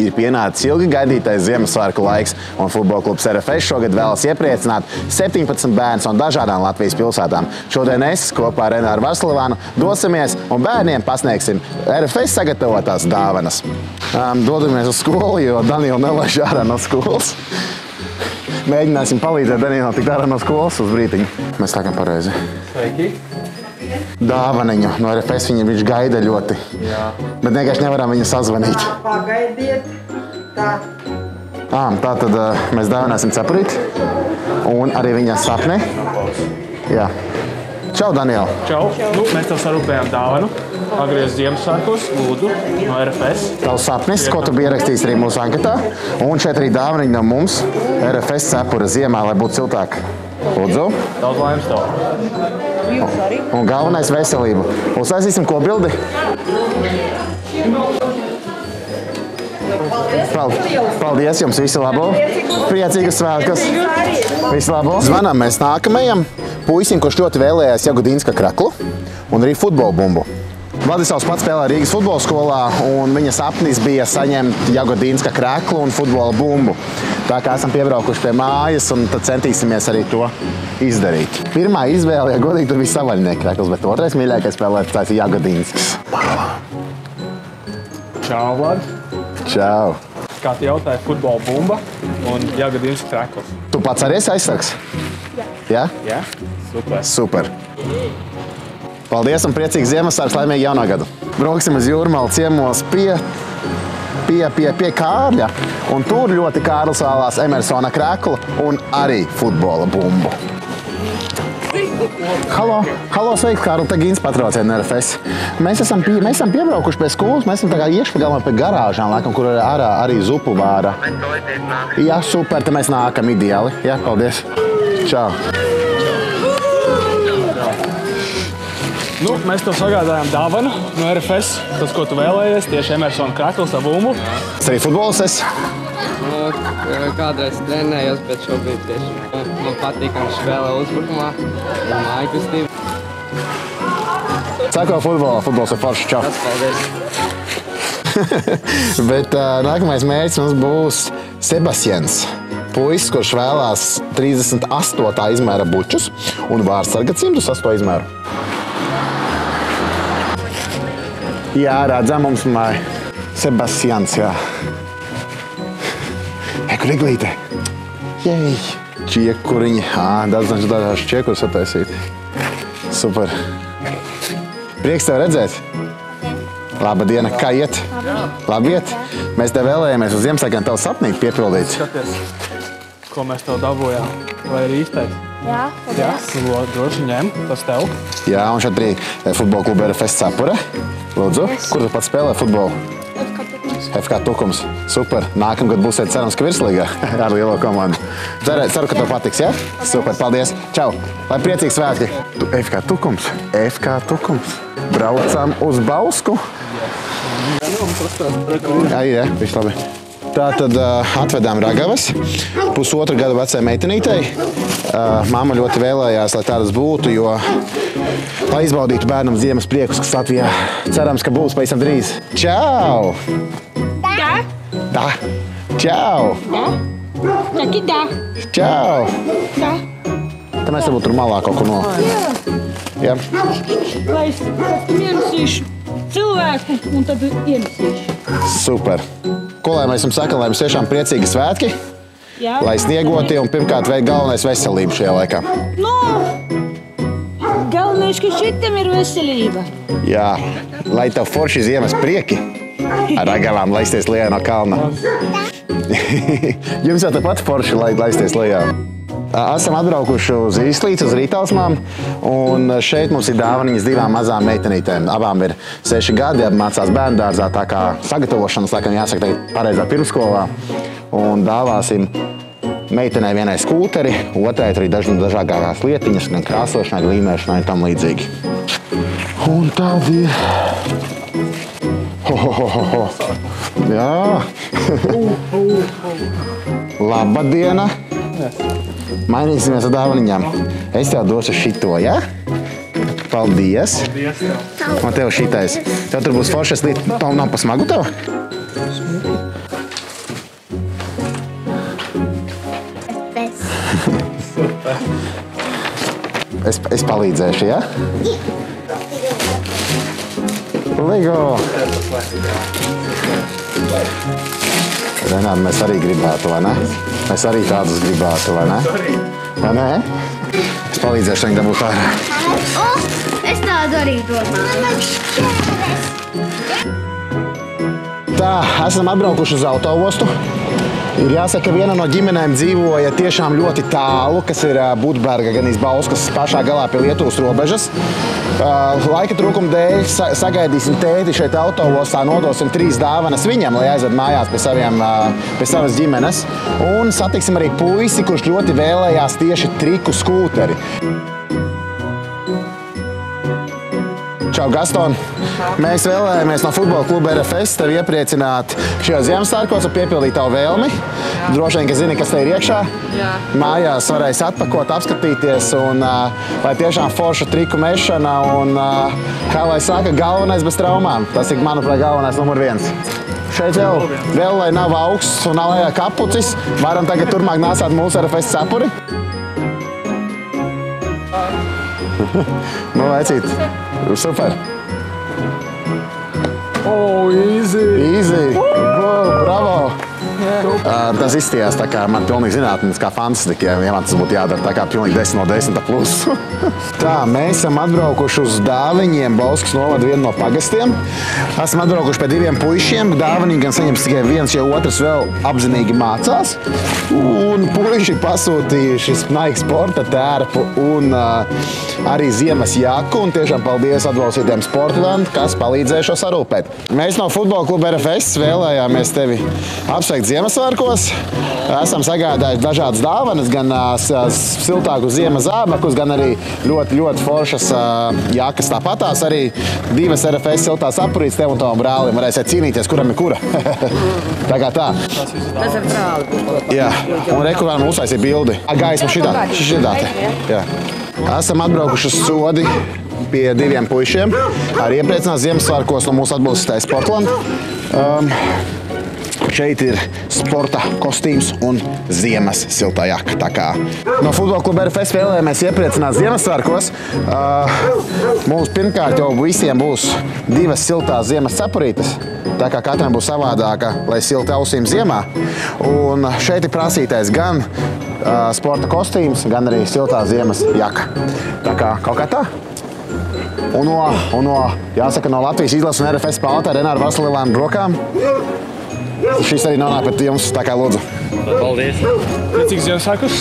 ir pienācis ilgi gaidītais Ziemassvētku laiks, un futbola klubs RFS šogad vēlas iepriecināt 17 bērnus no dažādām Latvijas pilsētām. Šodien es kopā ar Renāru Varslavānu dosimies un bērniem pasniegsim RFS sagatavotās dāvanas. Um, dodamies uz skolu, jo Daniela nelaiž ārā no skolas. Mēģināsim palīdzēt Danielam tikt ārā no skolas uz brītiņu. Mēs sākam pareizi. Sveiki! Dāvaniņu no RFS viņa viņš gaida ļoti. Jā. Bet vienkārši nevaram viņu sazvanīt. Pagaidiet, tā. À, tā tad uh, mēs dāvināsim cepurīti un arī viņa sapni. Jā. Čau, Daniel! Čau! Nu, mēs tev sarūpējām dāvanu. Agriez Ziemassvētkos, lūdzu, no RFS. Tavs sapnis, ko tu biji ierakstījis arī mūsu anketā. Un šeit arī dāvaniņa no mums RFS cepura ziemā, lai būtu siltāk. Lūdzu! Daudz laimes tev! Un galvenais - veselību. Uztaisīsim ko bildi? Paldies jums! Visu labu! Priecīgas svētkus! Visu labu! Zvanām mēs nākamajam puisim, kurš ļoti vēlējās Jagodīnska kraklu un arī futbola bumbu. Vladislavs pats spēlē Rīgas futbola skolā, un viņa sapnis bija saņemt Jagodīnska kraklu un futbola bumbu. Tā kā esam piebraukuši pie mājas, un tad centīsimies arī to izdarīt. Pirmā izvēle, ja godīgi, tur bija savaļnieka krakls, bet otrais mīļākais spēlētājs ir Jagodīnskis. Čau, Vlad! Čau! Kā tu jautāji, futbola bumba un Jagadījums krekls. Tu pats arī esi aizsargs? Jā. Jā? Super! Super! Paldies un priecīgs Ziemassvētku, laimīgu jaunā gadu! Brauksim uz jūrmālu ciemos pie, pie, pie, pie Kārļa. Un tur ļoti Kārlis vēlās Emersona kreklu un arī futbola bumbu. Halo, halo sveiki, Kārl, te Gins patrauciet no RFS. Mēs esam, pie, mēs esam piebraukuši pie skolas, mēs esam tā kā iešpagalmā pie garāžām, laikam, kur ir ārā arī zupu vāra. Jā, super, te mēs nākam ideāli. Jā, paldies. Čau. Nu, mēs tev sagādājām dāvanu no RFS. Tas, ko tu vēlējies, tieši Emersona krekls ar bumbu. Es arī futbols esmu. Nu, kādreiz trenējos, bet šobrīd tieši man, man patīk, ka spēlē uzbrukumā. Ir māja kustība. Sako futbolā, futbols ir foršs. Čau. Tas paldies. Bet uh, nākamais mērķis mums būs Sebastians. Puisis, kurš vēlās 38. izmēra bučus un vārdsarga 108. izmēru. Jā, redzam, mums māja. Sebastians, jā. Eku riglīte. Jej! Čiekuriņi. Ā, daudz dažādas čiekurus attaisīt. Super. Prieks tev redzēt. Laba diena, kā iet? Labi iet. Mēs tev vēlējāmies uz Ziemassvētkiem tavu sapnīti piepildīt. Skaties, ko mēs tev dabūjām. Vai ir īstais? Jā, Jā, paldies. nu, droši ņem, tas tev. Jā, un šeit arī eh, futbola kluba RFS cepure. Lūdzu, kur tu pats spēlē futbolu? FK Tukums. Super. Nākamgad būsiet cerams, ka virslīgā ar lielo komandu. Ceru, ceru ka tev patiks, jā? Ja? Super, paldies. Čau. Lai priecīgi svētki. Tu, FK Tukums. FK Tukums. Braucam uz Bausku. Jā, jā, viss labi. Tā tad atvedām ragavas pusotra gada vecai meitenītei. Māma ļoti vēlējās, lai tādas būtu, jo lai izbaudītu bērnam ziemas priekus, kas Latvijā cerams, ka būs pavisam drīz. Čau! Da! Da! Čau! Da! Taki da! Čau! Da! Tā mēs varbūt tur malā kaut ko no... Jā. Jā. Lai es mierasīšu cilvēku un tad iemesīšu. Super! Ko lai mēs jums sakām, lai jums tiešām priecīgi svētki, Jā. lai sniegoti un pirmkārt veik galvenais veselību šajā laikā. Nu, galvenais, ka šitam ir veselība. Jā, lai tev forši ziemas prieki ar ragavām laisties lejā no kalna. Jums jau tāpat forši lai laisties lejā. Esam atbraukuši uz Īslītu, uz Rītālsmām, un šeit mums ir dāvaniņas divām mazām meitenītēm. Abām ir seši gadi, abi mācās bērnu dārzā, tā kā sagatavošanas, laikam jāsaka, tagad pareizā pirmskolā. Un dāvāsim meitenei vienai skūteri, otrai arī dažas dažādākās lietiņas, gan krāsošanai, gan līmēšanai un tam līdzīgi. Un tad ir... Ho, ho, ho, ho, ho. Jā. Laba diena. Mainīsimies ar dāvaniņām. Es tev došu šito, ja? Paldies. Paldies tev. Un tev šitais. Tev tur būs foršas lietas. Nav, nav pasmagu tev? Es, es palīdzēšu, ja? Lego! Lego! Renāri, mēs arī gribētu, vai ne? Mēs arī tādus gribētu, vai ne? Vai ne? Es palīdzēšu viņam dabūt ārā. O, es tādu arī domāju. Tā, esam atbraukuši uz autoostu. Ir jāsaka, ka viena no ģimenēm dzīvoja tiešām ļoti tālu, kas ir Budberga, gan Bauskas pašā galā pie Lietuvas robežas. Laika trūkuma dēļ sa sagaidīsim tēti šeit autoostā, nodosim trīs dāvanas viņam, lai aizved mājās pie, saviem, pie savas ģimenes. Un satiksim arī puisi, kurš ļoti vēlējās tieši triku skūteri. Čau, Gaston! Mēs vēlējāmies no futbola kluba RFS tevi iepriecināt šajos Ziemassvētkos un piepildīt tavu vēlmi. Droši vien, ka zini, kas te ir iekšā. Jā. Mājās varēs atpakot, apskatīties un lai tiešām forša triku mešana un, kā lai saka, galvenais bez traumām. Tas ir, manuprāt, galvenais numur viens. Šeit vēl, vēl lai nav augsts un nav lejā kapucis, varam tagad turmāk nāsāt mūsu RFS cepuri. nu, vecīt, It was so fun. Oh, easy. Easy. Whoa, bravo. Tas izskatījās tā kā man pilnīgi zinātniskā fantastika, ja man tas būtu jādara tā kā pilnīgi 10 no 10 plus. tā, mēs esam atbraukuši uz dāviņiem Bauskas novada vienu no pagastiem. Esam atbraukuši pie diviem puišiem. Dāvaniņi gan saņems tikai viens, jo otrs vēl apzinīgi mācās. Un puiši pasūtījuši Nike sporta tērpu un uh, arī ziemas jaku. Un tiešām paldies atbalstītiem Sportland, kas palīdzēja šo sarūpēt. Mēs no futbola kluba RFS vēlējāmies tevi apsveikt Ziemassvētkos. Esam sagādājuši dažādas dāvanas, gan ā, s- s- siltākus ziemas zābakus, gan arī ļoti, ļoti foršas jakas. Tāpatās arī divas RFS siltās apurītes tev un tavam brālim. Varēsiet cīnīties, kuram ir kura. tā kā tā. Tas ir brāli. Jā, un rekurām uztaisīja bildi. Ā, Gaisma šitā, šitā. Jā. Esam atbraukuši uz sodi pie diviem puišiem. Arī iepriecinās Ziemassvētkos no mūsu atbalstītājas Sportland. Um, Šeit ir sporta kostīms un ziemas siltā jaka. Tā kā No futbola kluba RFS vēlējāmies iepriecināt Ziemassvētkos. Uh, mums pirmkārt jau visiem būs divas siltās ziemas cepurītes. Tā kā katram būs savādāka, lai silti ausīm ziemā. Un šeit ir prasītais gan uh, sporta kostīms, gan arī siltā ziemas jaka. Tā kā kaut kā tā. Un no, un no, jāsaka, no Latvijas izlases un RFS spēlētāja Renāra Vasilēlāna rokām. Šis arī nonāk pie jums, tā kā lūdzu. Paldies! Priecīgs Ziemassvētkus!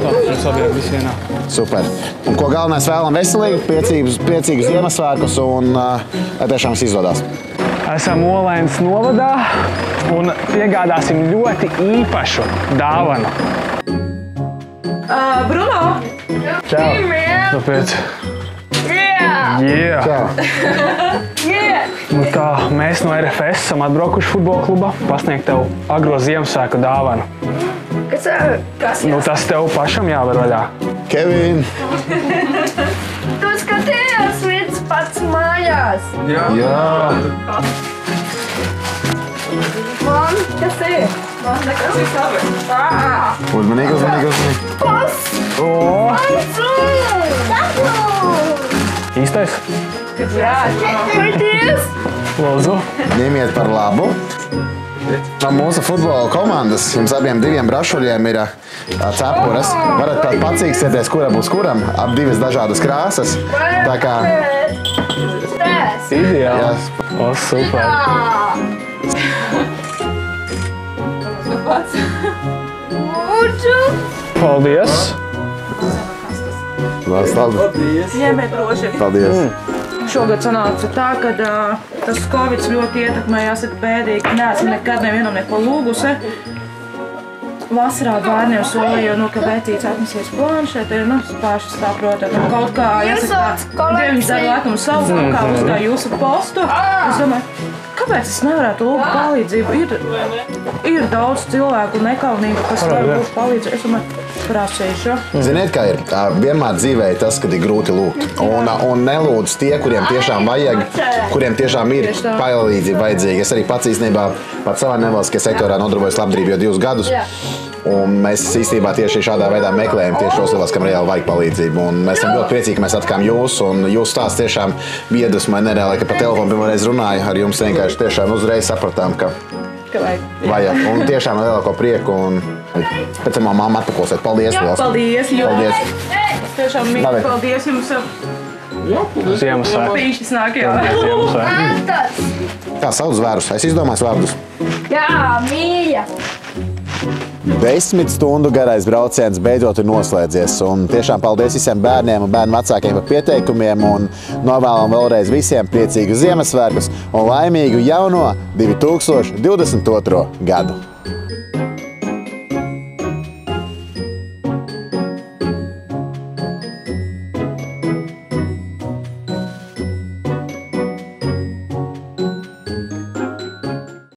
Jums abiem viss vienā. Super. Un ko galvenais vēlam veselīgu, priecīgus, priecīgus Ziemassvētkus un lai tiešām viss izdodas. Esam Olēnas novadā un piegādāsim ļoti īpašu dāvanu. Uh, Bruno! Čau! Tāpēc, yeah. Čau! Nu tā, mēs no RFS esam atbraukuši futbola klubā pasniegt tev agro Ziemassvētku dāvanu. Kas, kas Nu, tas tev pašam jāvar vaļā. Kevin! Tu skaties, viens pats mājās. Jā! Man kas ir? Man nekas ir savi. Uzmanīgi, uzmanīgi, uzmanīgi! kas? O, Dabū! īstais! Jā, Paldies! Lūdzu! Ņemiet par labu! No mūsu futbola komandas jums abiem diviem brašuļiem ir ā, cepures. Varat pat pacīksties, kura būs kuram. Ap divas dažādas krāsas. Tā kā! Ideāli! jā, O, super! Lūdzu! Paldies! labi. ņemiet droši. Paldies! Šogad sanāca tā, ka uh, tas Covid ļoti ietekmējās, ir bēdīgi. Nē, esmu nekad nevienam neko lūgusi. Vasarā bērniem solīju, nu, ka vecīts atnesīs planšeti, nu, paši saprotat, nu, kaut kā, jāsaka. Dievs dara laikam savu, kaut kā uz tā jūsu postu. Es domāju, kāpēc es nevarētu lūgt palīdzību? Ir, ir daudz cilvēku nekaunīgu, kas var būt palīdzēt. Es domāju, prasīšu. Ziniet, kā ir? Vienmēr dzīvē ir tas, kad ir grūti lūgt. Un, un nelūdz tie, kuriem tiešām vajag, kuriem tiešām ir palīdzība vajadzīga. Es arī pats īstenībā pat savā nevalstiskajā sektorā nodarbojos labdarību jau divus gadus. Un mēs īstenībā tieši šādā veidā meklējam tieši tos cilvēkus, kam reāli vajag palīdzību. Un mēs esam ļoti priecīgi, ka mēs atkām jūs. Un jūs stāsts tiešām bija iedvesmojoši nereāli, ka pa telefonu pirmo reizi runāju ar jums. Vienkārši tiešām uzreiz sapratām, ka Ka vajag. vajag. Un tiešām ar lielāko prieku. Un pēc tam mamma atpakosiet. Paldies! Jā, paldies jums! Paldies! Tiešām mīļi, paldies jums! Ziemassvētku. Pīšķis nāk, jā. Ziemassvētku. Kā sauc zvērus? Es izdomāju vārdus. Jā, mīļa. Desmit stundu garais brauciens beidzot ir noslēdzies. Un tiešām paldies visiem bērniem un bērnu vecākiem par pieteikumiem. Un novēlam vēlreiz visiem priecīgus Ziemassvētkus un laimīgu jauno 2022. gadu.